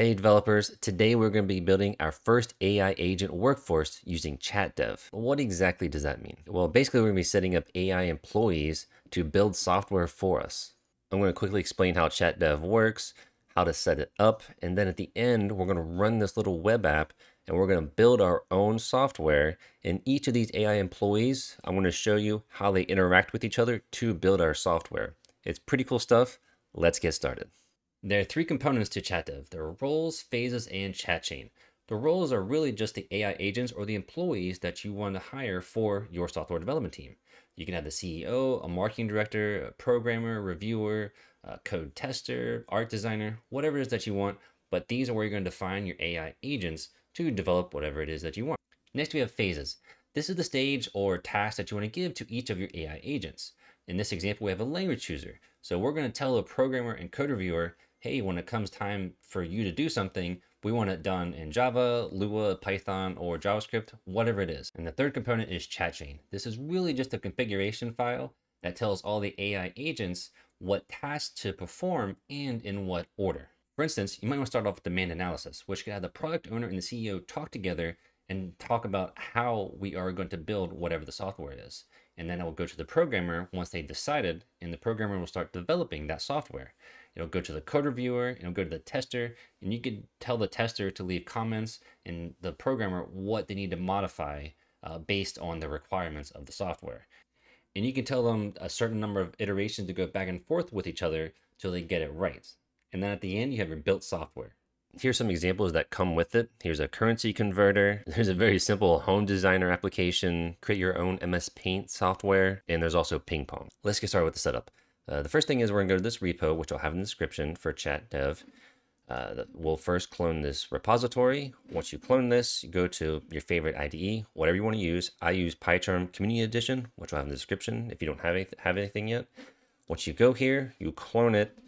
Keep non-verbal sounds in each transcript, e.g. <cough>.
Hey developers, today we're going to be building our first AI agent workforce using ChatDev. What exactly does that mean? Well, basically we're going to be setting up AI employees to build software for us. I'm going to quickly explain how ChatDev works, how to set it up, and then at the end we're going to run this little web app and we're going to build our own software. And each of these AI employees, I'm going to show you how they interact with each other to build our software. It's pretty cool stuff. Let's get started. There are three components to ChatDev. There are roles, phases, and chat chain. The roles are really just the AI agents or the employees that you want to hire for your software development team. You can have the CEO, a marketing director, a programmer, reviewer, a code tester, art designer, whatever it is that you want. But these are where you're going to define your AI agents to develop whatever it is that you want. Next, we have phases. This is the stage or task that you want to give to each of your AI agents. In this example, we have a language chooser. So we're going to tell a programmer and code reviewer hey, when it comes time for you to do something, we want it done in Java, Lua, Python, or JavaScript, whatever it is. And the third component is chat chain. This is really just a configuration file that tells all the AI agents what tasks to perform and in what order. For instance, you might want to start off with demand analysis, which could have the product owner and the CEO talk together and talk about how we are going to build whatever the software is. And then it will go to the programmer once they decided, and the programmer will start developing that software. It'll go to the code reviewer, it'll go to the tester, and you can tell the tester to leave comments and the programmer what they need to modify uh, based on the requirements of the software. And you can tell them a certain number of iterations to go back and forth with each other till they get it right. And then at the end, you have your built software. Here's some examples that come with it. Here's a currency converter. <laughs> There's a very simple home designer application, create your own MS Paint software, and there's also ping pong. Let's get started with the setup. Uh, the first thing is we're gonna go to this repo, which I'll have in the description for ChatDev. Uh, we'll first clone this repository. Once you clone this, you go to your favorite IDE, whatever you want to use. I use PyCharm Community Edition, which I'll have in the description if you don't have, any, have anything yet. Once you go here, you clone it,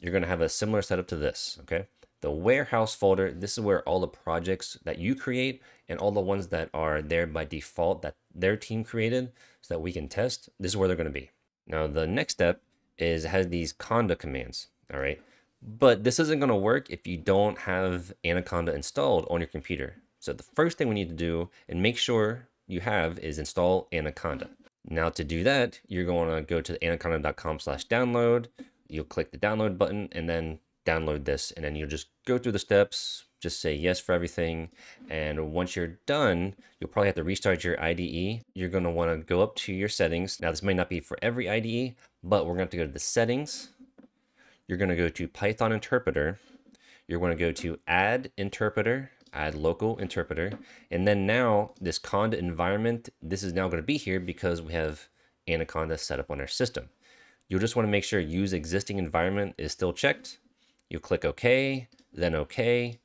you're going to have a similar setup to this, okay? The warehouse folder, this is where all the projects that you create and all the ones that are there by default that their team created so that we can test, this is where they're going to be. Now, the next step is has these conda commands, all right? But this isn't gonna work if you don't have Anaconda installed on your computer. So the first thing we need to do and make sure you have is install Anaconda. Now to do that, you're going to go to anaconda.com slash download. You'll click the download button and then download this. And then you'll just go through the steps, just say yes for everything. And once you're done, you'll probably have to restart your IDE. You're want to go up to your settings. Now, this may not be for every IDE, but we're going to, have to go to the settings. You're going to go to Python interpreter. You're to go to add interpreter, add local interpreter. And then now this Conda environment, this is now going to be here because we have Anaconda set up on our system. You'll just want to make sure use existing environment is still checked. You click OK, then OK,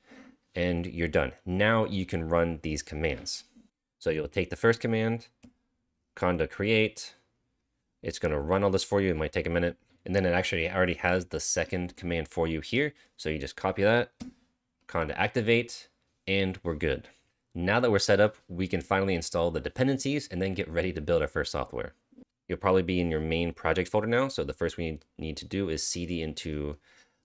and you're done. Now you can run these commands. So you'll take the first command, conda create. It's going to run all this for you. It might take a minute. And then it actually already has the second command for you here. So you just copy that, conda activate, and we're good. Now that we're set up, we can finally install the dependencies and then get ready to build our first software. You'll probably be in your main project folder now. So the first we need to do is cd into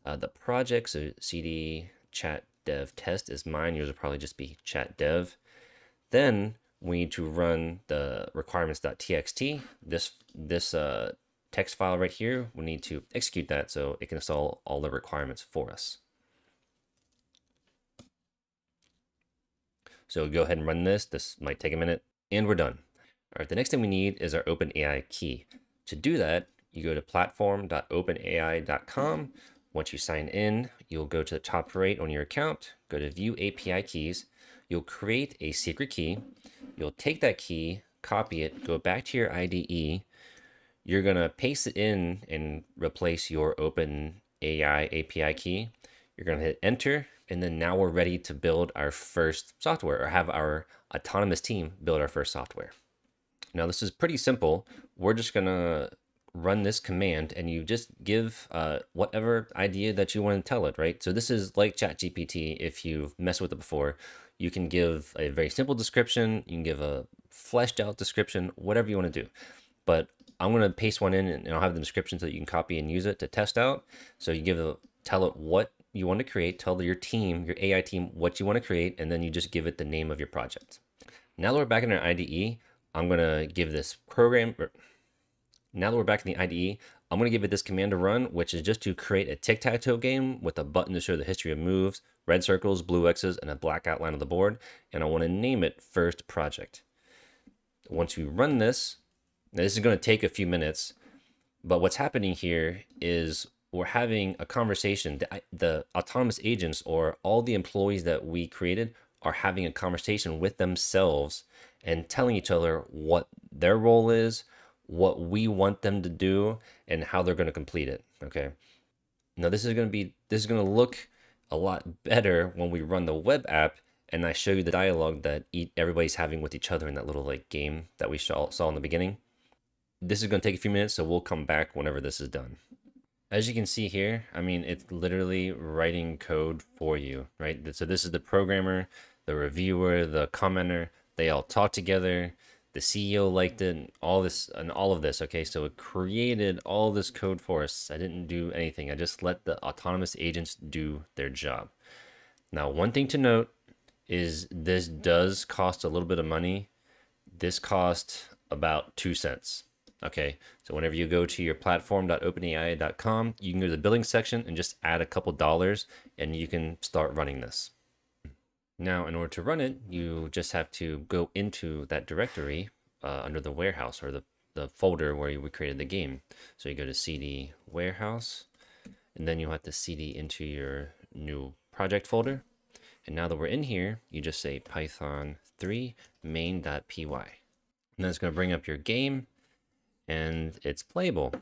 uh, the project. So cd chat dev test is mine. Yours will probably just be ChatDev. Then we need to run the requirements.txt. This this uh, text file right here, we need to execute that so it can install all the requirements for us. So go ahead and run this. This might take a minute and we're done. All right, the next thing we need is our OpenAI key. To do that, you go to platform.openai.com once you sign in, you'll go to the top right on your account, go to view API keys. You'll create a secret key. You'll take that key, copy it, go back to your IDE. You're going to paste it in and replace your Open AI API key. You're going to hit enter. And then now we're ready to build our first software or have our autonomous team build our first software. Now this is pretty simple. We're just going to run this command and you just give uh, whatever idea that you want to tell it, right? So this is like ChatGPT. If you've messed with it before, you can give a very simple description. You can give a fleshed out description, whatever you want to do. But I'm going to paste one in and I'll have the description so that you can copy and use it to test out. So you give a, tell it what you want to create, tell your team, your AI team, what you want to create, and then you just give it the name of your project. Now that we're back in our IDE, I'm going to give this program, now that we're back in the IDE, I'm going to give it this command to run, which is just to create a tic-tac-toe game with a button to show the history of moves, red circles, blue X's, and a black outline of the board. And I want to name it first project. Once we run this, now this is going to take a few minutes, but what's happening here is we're having a conversation. The, the autonomous agents or all the employees that we created are having a conversation with themselves and telling each other what their role is, what we want them to do, and how they're going to complete it. Okay. Now this is going to be this is going to look a lot better when we run the web app and I show you the dialogue that everybody's having with each other in that little like game that we saw saw in the beginning. This is going to take a few minutes, so we'll come back whenever this is done. As you can see here, I mean, it's literally writing code for you, right? So this is the programmer, the reviewer, the commenter, they all talk together. The CEO liked it, and all this and all of this. Okay, so it created all this code for us. I didn't do anything. I just let the autonomous agents do their job. Now, one thing to note is this does cost a little bit of money. This cost about two cents. Okay, so whenever you go to your platform.openai.com, you can go to the billing section and just add a couple dollars and you can start running this. Now, in order to run it, you just have to go into that directory uh, under the warehouse or the, the folder where we created the game. So you go to cd warehouse, and then you have to cd into your new project folder. And now that we're in here, you just say python 3 main.py. And that's going to bring up your game, and it's playable.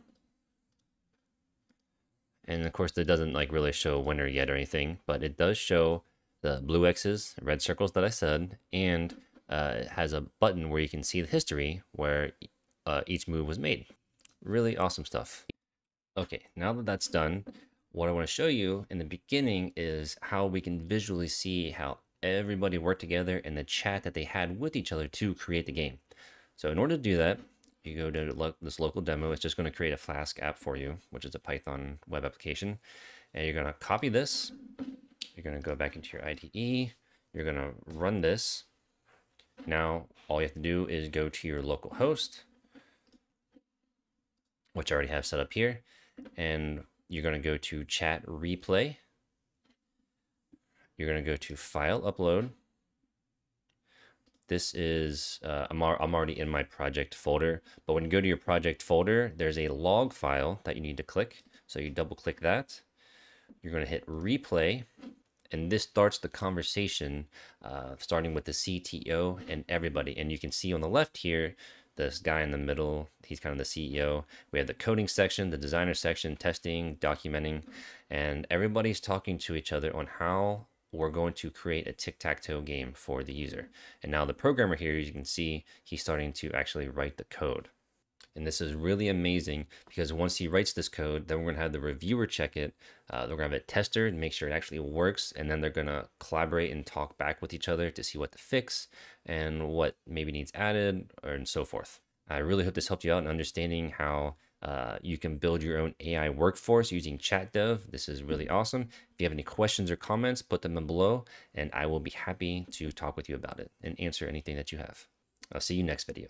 And of course, it doesn't like really show winner yet or anything, but it does show the blue X's, red circles that I said, and uh, it has a button where you can see the history where uh, each move was made. Really awesome stuff. Okay, now that that's done, what I want to show you in the beginning is how we can visually see how everybody worked together in the chat that they had with each other to create the game. So in order to do that, you go to lo this local demo. It's just going to create a Flask app for you, which is a Python web application. And you're going to copy this you're going to go back into your IDE. You're going to run this. Now, all you have to do is go to your local host, which I already have set up here. And you're going to go to chat replay. You're going to go to file upload. This is, uh, I'm, I'm already in my project folder, but when you go to your project folder, there's a log file that you need to click. So you double click that. You're going to hit replay and this starts the conversation, uh, starting with the CTO and everybody. And you can see on the left here, this guy in the middle, he's kind of the CEO. We have the coding section, the designer section, testing, documenting, and everybody's talking to each other on how we're going to create a tic-tac-toe game for the user. And now the programmer here, as you can see, he's starting to actually write the code. And this is really amazing because once he writes this code, then we're going to have the reviewer check it. Uh, they're going to have a tester and make sure it actually works. And then they're going to collaborate and talk back with each other to see what to fix and what maybe needs added or and so forth. I really hope this helped you out in understanding how uh, you can build your own AI workforce using ChatDev. This is really awesome. If you have any questions or comments, put them in below and I will be happy to talk with you about it and answer anything that you have. I'll see you next video.